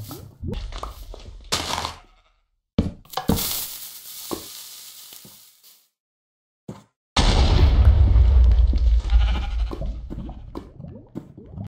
Oh.